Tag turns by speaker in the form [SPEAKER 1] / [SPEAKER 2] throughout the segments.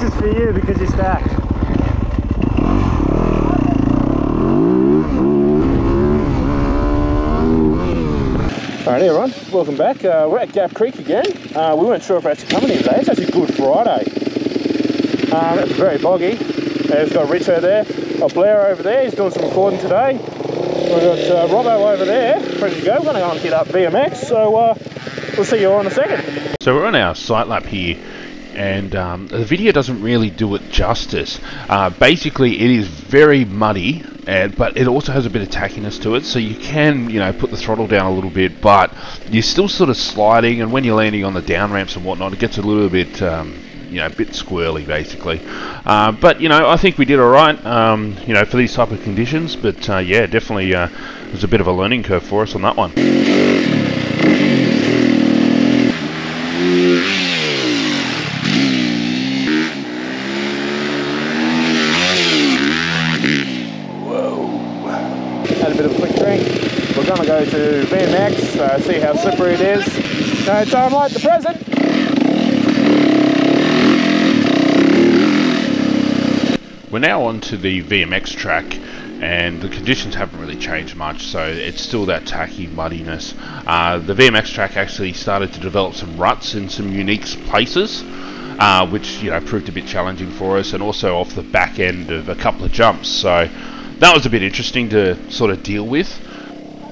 [SPEAKER 1] This is for you because you're stacked. Alright everyone, welcome back. Uh, we're at Gap Creek again. Uh, we weren't sure if we're actually coming here today. It's actually Good Friday. Um, it's very boggy. There's got Richo there. Got Blair over there, he's doing some recording today. We've got uh, Robbo over there, ready to go. We're going to go and hit up VMX, so uh, we'll see you all in a second.
[SPEAKER 2] So we're on our sight lap here and um, the video doesn't really do it justice. Uh, basically, it is very muddy, and, but it also has a bit of tackiness to it, so you can, you know, put the throttle down a little bit, but you're still sort of sliding, and when you're landing on the down ramps and whatnot, it gets a little bit, um, you know, a bit squirrely, basically. Uh, but, you know, I think we did alright, um, you know, for these type of conditions, but, uh, yeah, definitely uh, was a bit of a learning curve for us on that one.
[SPEAKER 1] Bit of a quick drink. We're to go to VMX, uh, see how slippery it is. No time like the present.
[SPEAKER 2] We're now on to the VMX track and the conditions haven't really changed much so it's still that tacky muddiness. Uh, the VMX track actually started to develop some ruts in some unique places uh, which you know proved a bit challenging for us and also off the back end of a couple of jumps so that was a bit interesting to sort of deal with.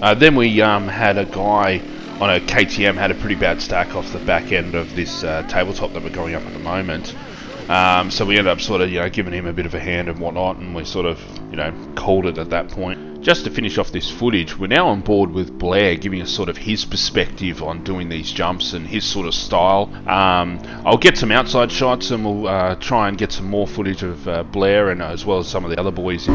[SPEAKER 2] Uh, then we um, had a guy on a KTM had a pretty bad stack off the back end of this uh, tabletop that we're going up at the moment. Um, so we ended up sort of, you know, giving him a bit of a hand and whatnot, and we sort of, you know, called it at that point. Just to finish off this footage, we're now on board with Blair, giving us sort of his perspective on doing these jumps and his sort of style. Um, I'll get some outside shots, and we'll uh, try and get some more footage of uh, Blair and uh, as well as some of the other boys.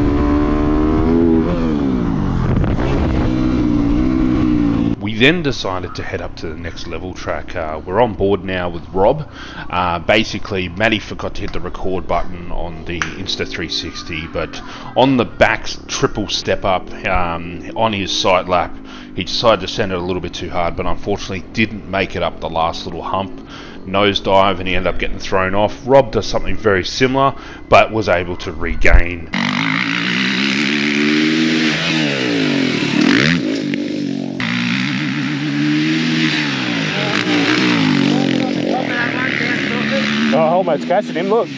[SPEAKER 2] Then decided to head up to the next level track. Uh, we're on board now with Rob. Uh, basically, Matty forgot to hit the record button on the Insta360, but on the back triple step up um, on his sight lap, he decided to send it a little bit too hard, but unfortunately didn't make it up the last little hump. Nosedive, and he ended up getting thrown off. Rob does something very similar, but was able to regain.
[SPEAKER 1] Homemate's catching him, look.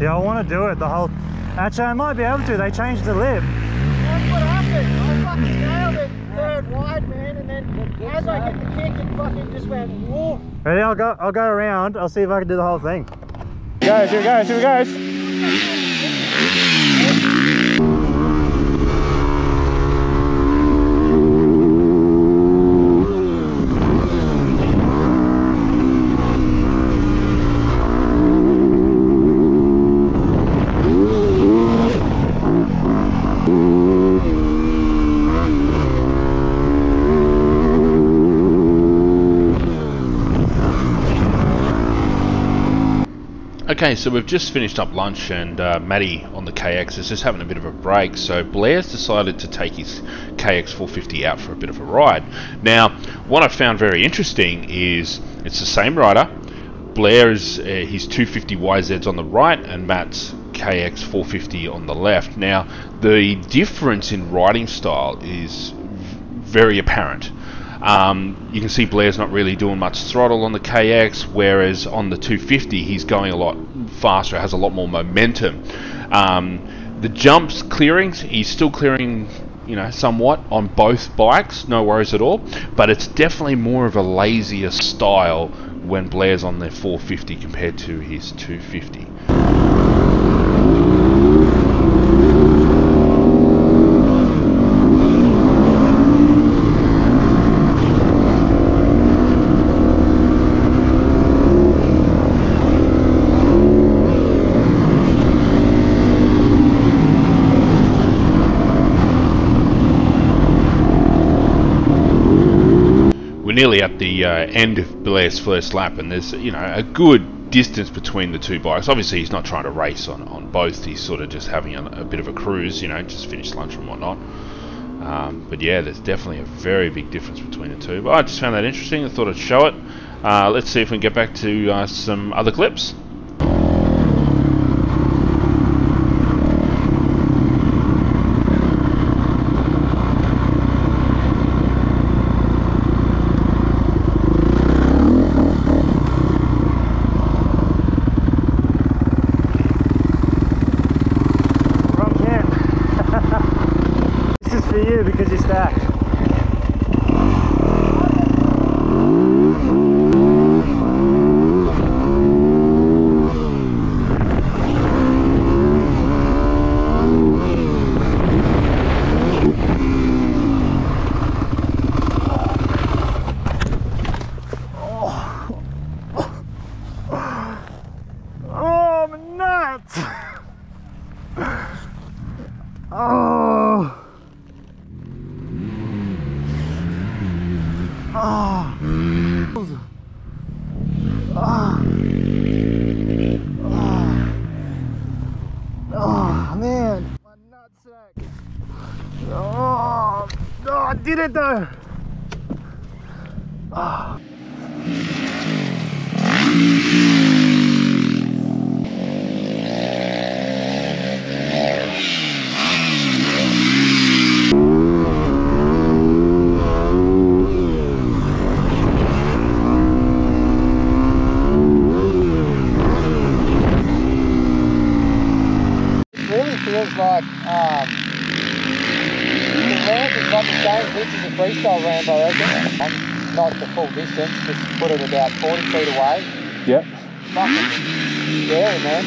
[SPEAKER 1] Yeah, I want to do it the whole... Actually, I might be able to. They changed the lip.
[SPEAKER 3] That's what happened. I fucking nailed it third wide, man, and then as I hit the kick, it fucking just went woof.
[SPEAKER 1] Ready? I'll go. I'll go around. I'll see if I can do the whole thing. Guys, here we goes. Here we
[SPEAKER 2] Okay, so we've just finished up lunch and uh, Matty on the KX is just having a bit of a break. So Blair's decided to take his KX 450 out for a bit of a ride. Now, what I found very interesting is it's the same rider. Blair is uh, his 250 YZs on the right and Matt's KX 450 on the left. Now, the difference in riding style is very apparent. Um, you can see Blair's not really doing much throttle on the KX, whereas on the 250 he's going a lot faster, has a lot more momentum. Um, the jumps clearings, he's still clearing, you know, somewhat on both bikes, no worries at all. But it's definitely more of a lazier style when Blair's on the 450 compared to his 250. we're nearly at uh, end of Blair's first lap, and there's you know a good distance between the two bikes. Obviously, he's not trying to race on, on both. He's sort of just having a, a bit of a cruise, you know, just finish lunch and whatnot. Um, but yeah, there's definitely a very big difference between the two. But I just found that interesting. I thought I'd show it. uh, let's see if we can get back to uh, some other clips.
[SPEAKER 4] Wrong can. this is for you because you're stacked. Oh, my nuts! Oh. Oh. Oh. Oh, man. Oh. Oh, I did it though. Oh.
[SPEAKER 3] It really feels like um, the ramp is not the same pitch as the freestyle ramp, I reckon. Not the full distance, just put it about 40 feet away.
[SPEAKER 4] Yep.
[SPEAKER 3] Fucking scary, man.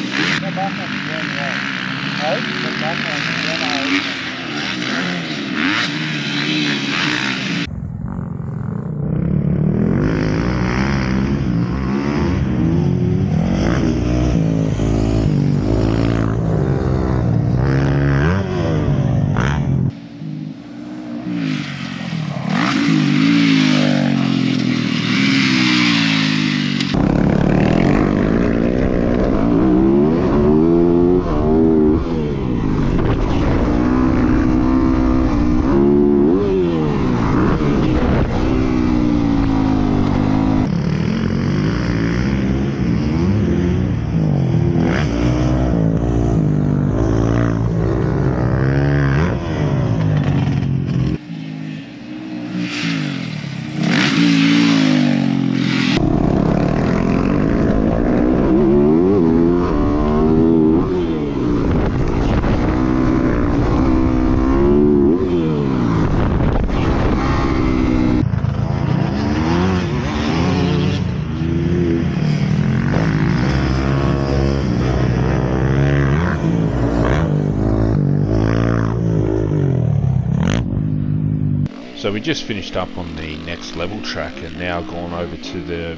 [SPEAKER 2] Just finished up on the next level track and now gone over to the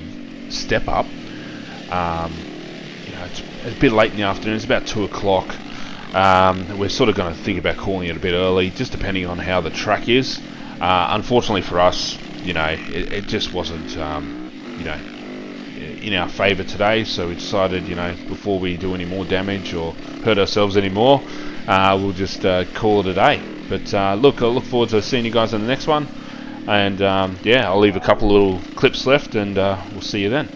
[SPEAKER 2] step up. Um, you know, it's, a bit late in the afternoon. It's about two o'clock. Um, we're sort of going to think about calling it a bit early, just depending on how the track is. Uh, unfortunately for us, you know, it, it just wasn't, um, you know, in our favour today. So we decided, you know, before we do any more damage or hurt ourselves anymore, uh, we'll just uh, call it a day. But uh, look, I look forward to seeing you guys in the next one. And um, yeah, I'll leave a couple little clips left, and uh, we'll see you then.